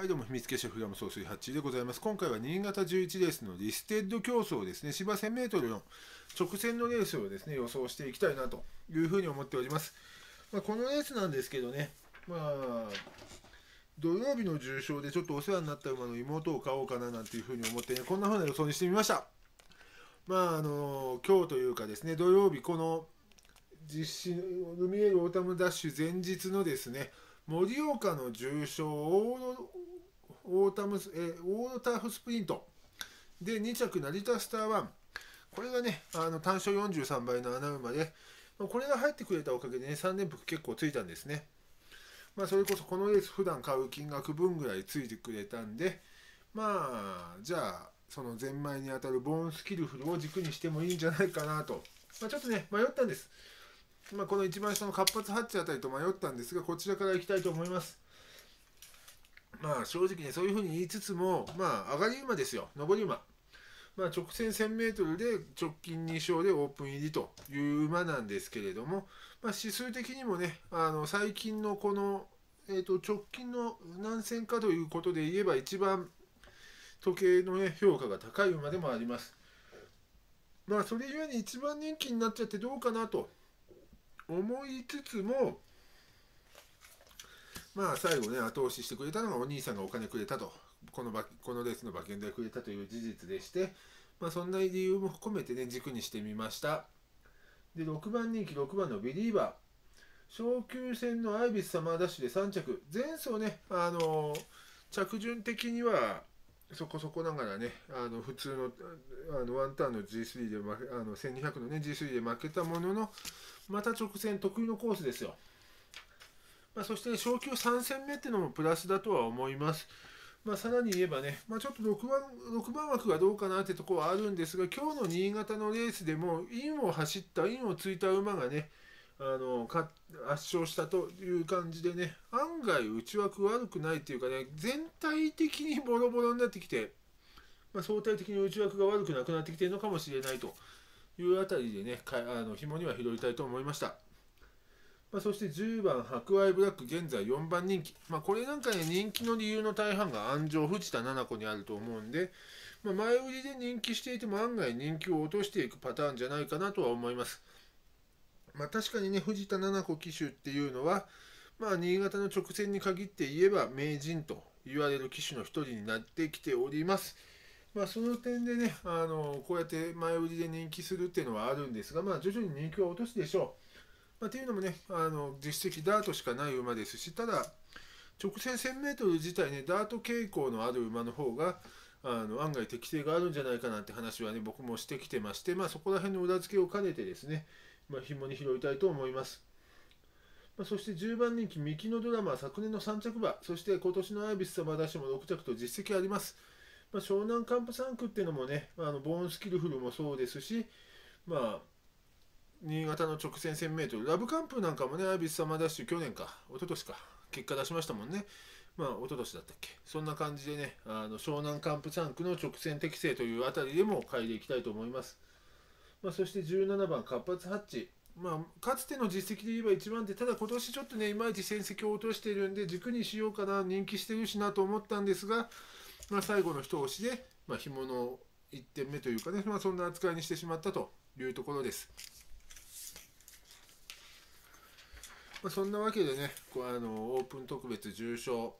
はいどうも、秘密結社フラム総帥8でございます。今回は新潟11レースのリステッド競走ですね、芝 1000m の直線のレースをですね、予想していきたいなというふうに思っております。まあ、このレースなんですけどね、まあ、土曜日の重賞でちょっとお世話になった馬の妹を買おうかななんていうふうに思ってね、こんなふうな予想にしてみました。まあ、あの、今日というかですね、土曜日、この実姉、ルミエールオータムダッシュ前日のですね、盛岡の重賞オータムえ OROターフスプリント。で2着ナリタスターワンこれがねあの単勝43倍の穴馬でこれが入ってくれたおかげでね3連複結構ついたんですね。まあそれこそこのレース普段買う金額分ぐらいついてくれたんでまあじゃあその全妹に当たるボーンスキルフルを軸にしてもいいんじゃないかなと、まあ、ちょっとね迷ったんです。まあ、この一番下の活発ハッチあたりと迷ったんですがこちらから行きたいと思います。まあ正直ねそういうふうに言いつつもまあ上がり馬ですよ上り馬まあ、直線 1000m で直近2勝でオープン入りという馬なんですけれども、まあ、指数的にもねあの最近のこの、えー、と直近の何戦かということで言えば一番時計の、ね、評価が高い馬でもあります。まあそれゆえに一番人気になっちゃってどうかなと思いつつもまあ最後ね後押ししてくれたのがお兄さんがお金くれたと。このこのレースの馬券でくれたという事実でして、まあ、そんな理由も含めてね軸にしてみました。で6番人気6番のビリーバー。昇級戦のアイビスサマーダッシュで3着。前走ねあの着順的にはそこそこながらねあの普通のあのワンターンの G3 であの1200のね G3 で負けたもののまた直線得意のコースですよ。まあ、そして、昇級3戦目っていうのもプラスだとは思います。まあ、さらに言えばね、まあ、ちょっと6番 ,6 番枠がどうかなってとこはあるんですが、今日の新潟のレースでも、インを走った、インをついた馬がね、あの圧勝したという感じでね、案外内枠悪くないっていうかね、全体的にボロボロになってきて、まあ、相対的に内枠が悪くなくなってきてるのかもしれないというあたりでね、かあの紐には拾いたいと思いました。まあ、そして10番、白愛ブラック、現在4番人気。まあ、これなんかね、人気の理由の大半が安城、藤田七子にあると思うんで、まあ、前売りで人気していても案外人気を落としていくパターンじゃないかなとは思います。まあ、確かにね、藤田七子騎手っていうのは、まあ、新潟の直線に限って言えば名人と言われる騎手の一人になってきております。まあ、その点でねあのこうやって前売りで人気するっていうのはあるんですが、まあ、徐々に人気は落とすでしょう。まあ、っていうのもねあの実績ダートしかない馬ですしただ直線 1000m 自体ねダート傾向のある馬の方があの案外適性があるんじゃないかなって話はね僕もしてきてまして、まあ、そこら辺の裏付けを兼ねてですね、まあ、紐に拾いたいと思います。まあ、そして10番人気、ミキのドラマ、昨年の3着馬、そして今年のアイビス様ダッシュも6着と実績あります。まあ、湘南カンプ3区っていうのもね、あのボーンスキルフルもそうですし、まあ、新潟の直線 1000m、ラブカンプなんかもね、アビスサマーダッシュ、去年か、一昨年か、結果出しましたもんね。まあ、一昨年だったっけ。そんな感じでね、あの湘南カンプ3区の直線適正というあたりでも嗅いでいきたいと思います。まあ、そして17番、活発ハッチ。まあ、かつての実績で言えば一番手、ただ今年ちょっとね、いまいち戦績を落としているんで、軸にしようかな、人気してるしなと思ったんですが、まあ、最後の一押しで、まあ、紐の1点目というかね、まあ、そんな扱いにしてしまったというところです。まあ、そんなわけでね、こうあのオープン特別重賞、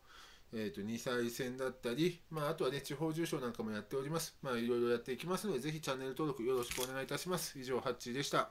えー、と2歳戦だったり、まあ、あとはね、地方重賞なんかもやっております。まあ、いろいろやっていきますので、ぜひチャンネル登録よろしくお願いいたします。以上、ハッチーでした。